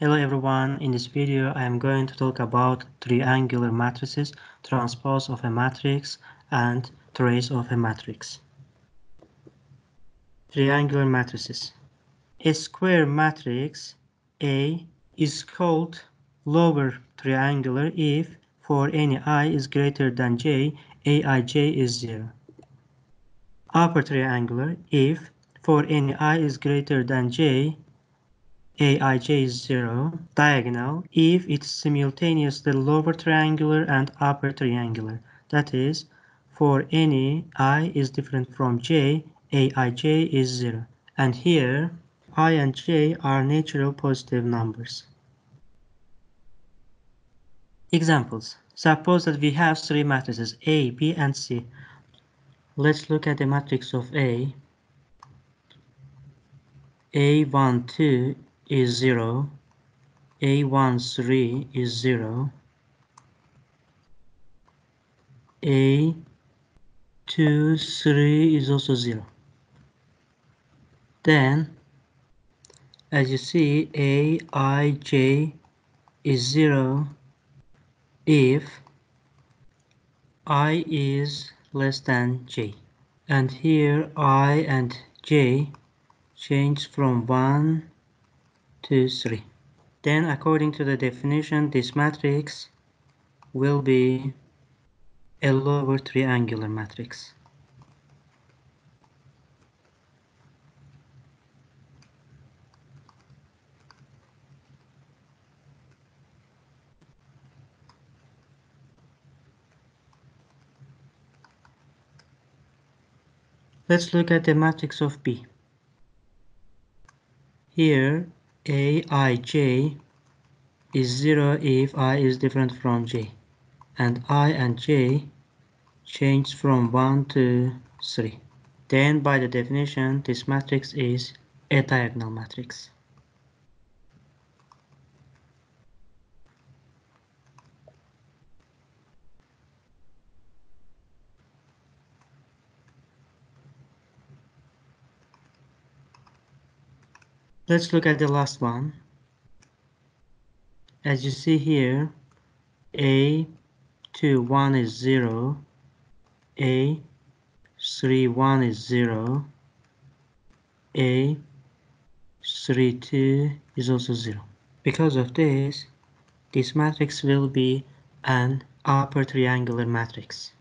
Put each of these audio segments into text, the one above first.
Hello everyone, in this video I am going to talk about triangular matrices, transpose of a matrix and trace of a matrix. Triangular matrices. A square matrix A is called lower triangular if for any i is greater than j, aij is 0. Upper triangular if for any i is greater than j, aij is 0 diagonal if it's simultaneously lower triangular and upper triangular. That is, for any i is different from j, aij is 0. And here, i and j are natural positive numbers. Examples. Suppose that we have three matrices A, B, and C. Let's look at the matrix of A. A1, 2 is 0, A1, 3 is 0, A2, 3 is also 0. Then, as you see, A, I, J is 0 if I is less than J. And here I and J change from 1 2, 3. Then according to the definition, this matrix will be a lower triangular matrix. Let's look at the matrix of B. Here, aij is 0 if i is different from j and i and j change from 1 to 3. Then by the definition this matrix is a diagonal matrix. Let's look at the last one. As you see here, A 2 1 is 0, A 3 1 is 0, A 3 2 is also 0. Because of this, this matrix will be an upper triangular matrix.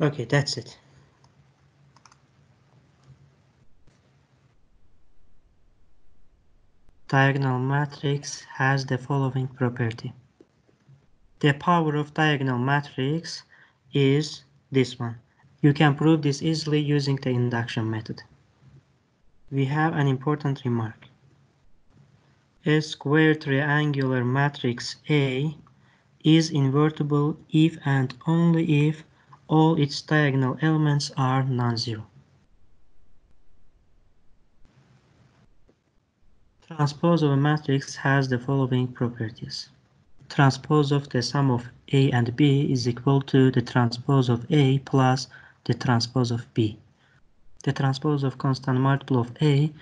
Okay, that's it. Diagonal matrix has the following property. The power of diagonal matrix is this one. You can prove this easily using the induction method. We have an important remark. A square triangular matrix A is invertible if and only if all its diagonal elements are non-zero. Transpose of a matrix has the following properties. Transpose of the sum of A and B is equal to the transpose of A plus the transpose of B. The transpose of constant multiple of A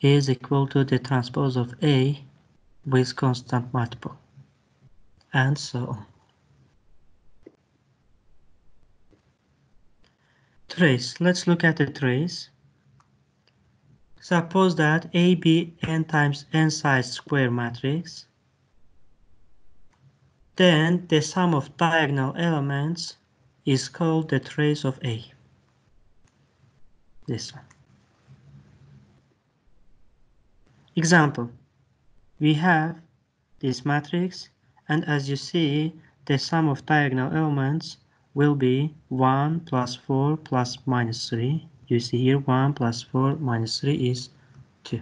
is equal to the transpose of A with constant multiple, and so on. Trace. Let's look at the trace. Suppose that A, B, n times n size square matrix. Then the sum of diagonal elements is called the trace of A. This one. Example. We have this matrix and as you see the sum of diagonal elements will be 1 plus 4 plus minus 3. You see here 1 plus 4 minus 3 is 2.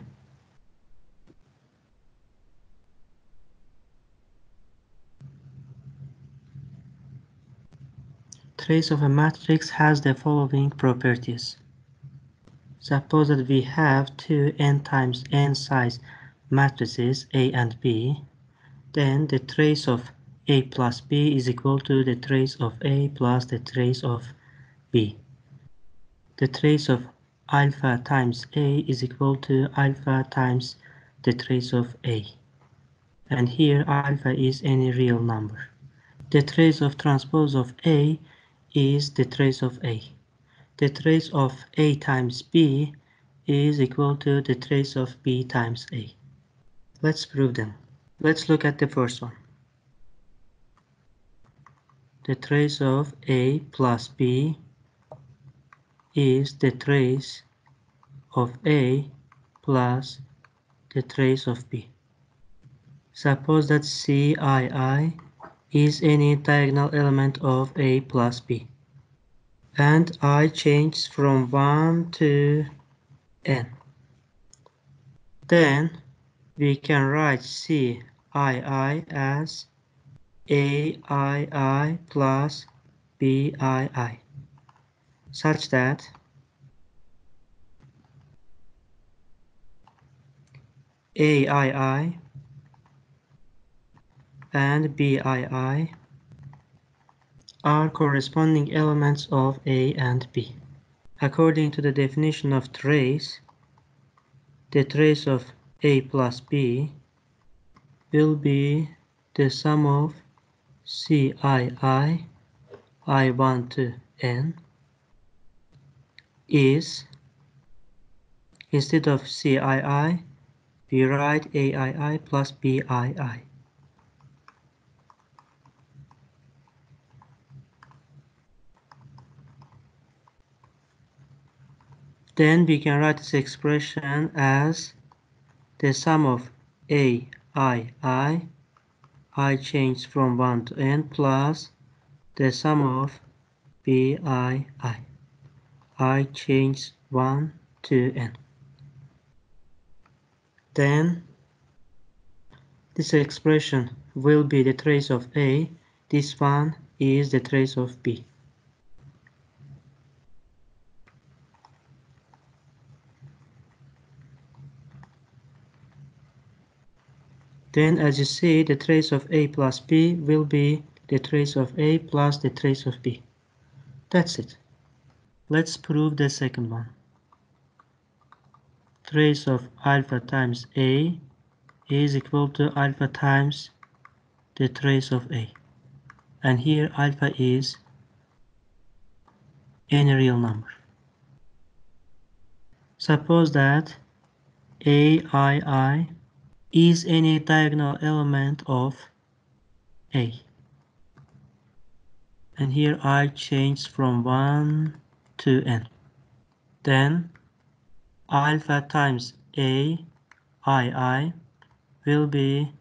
Trace of a matrix has the following properties. Suppose that we have two n times n size matrices A and B, then the trace of A plus B is equal to the trace of A plus the trace of B. The trace of alpha times A is equal to alpha times the trace of A. And here alpha is any real number. The trace of transpose of A is the trace of A. The trace of A times B is equal to the trace of B times A. Let's prove them. Let's look at the first one. The trace of A plus B is the trace of A plus the trace of B. Suppose that CII is any diagonal element of A plus B. And I change from 1 to n. Then we can write CII as AII plus BII such that AII and BII are corresponding elements of A and B. According to the definition of trace, the trace of A plus B will be the sum of CII I1 to N is instead of CII we write AII plus BII. Then we can write this expression as the sum of A, I, change from 1 to n plus the sum of B, I, I. I change 1 to n. Then this expression will be the trace of A. This one is the trace of B. Then as you see, the trace of A plus B will be the trace of A plus the trace of B. That's it. Let's prove the second one. Trace of alpha times A is equal to alpha times the trace of A. And here alpha is any real number. Suppose that AII is any diagonal element of A. And here I change from 1 to n. Then alpha times A II will be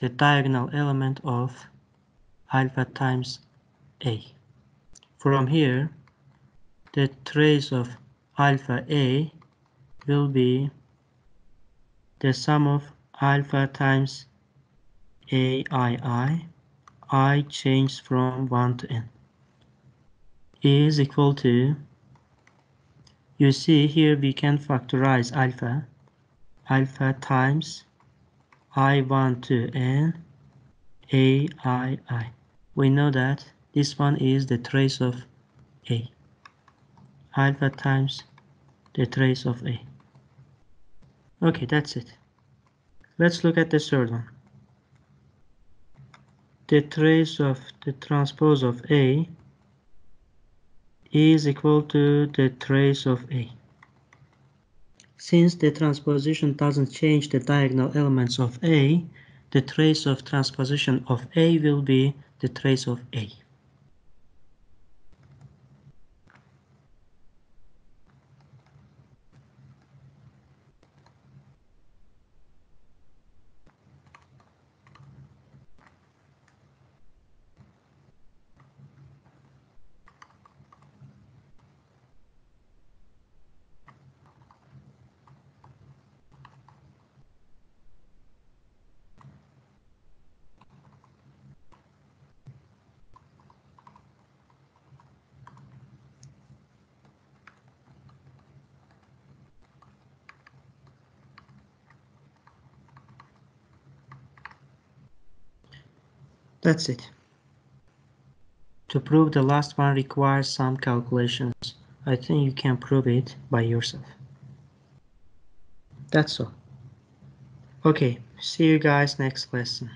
the diagonal element of alpha times A. From here, the trace of alpha A will be the sum of alpha times AII, I change from 1 to n, is equal to, you see here we can factorize alpha, alpha times I1 to n, AII. We know that this one is the trace of A, alpha times the trace of A. Okay, that's it. Let's look at the third one. The trace of the transpose of A is equal to the trace of A. Since the transposition doesn't change the diagonal elements of A, the trace of transposition of A will be the trace of A. That's it. To prove the last one requires some calculations. I think you can prove it by yourself. That's all. Okay, see you guys next lesson.